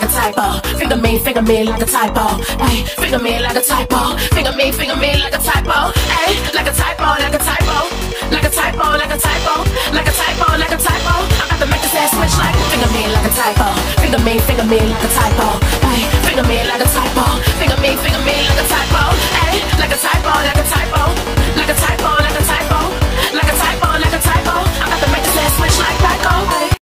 like a typo. Finger me, finger me like a typo. Hey, finger me like a typo. Finger me, finger me like a typo. Hey, like a typo, like a typo. Like a typo, like a typo. Like a typo, like a typo. I'm about to make this ass switch like finger me like a typo. Finger me, finger me like a typo. Finger me like a typo. Finger me, finger me like a typo.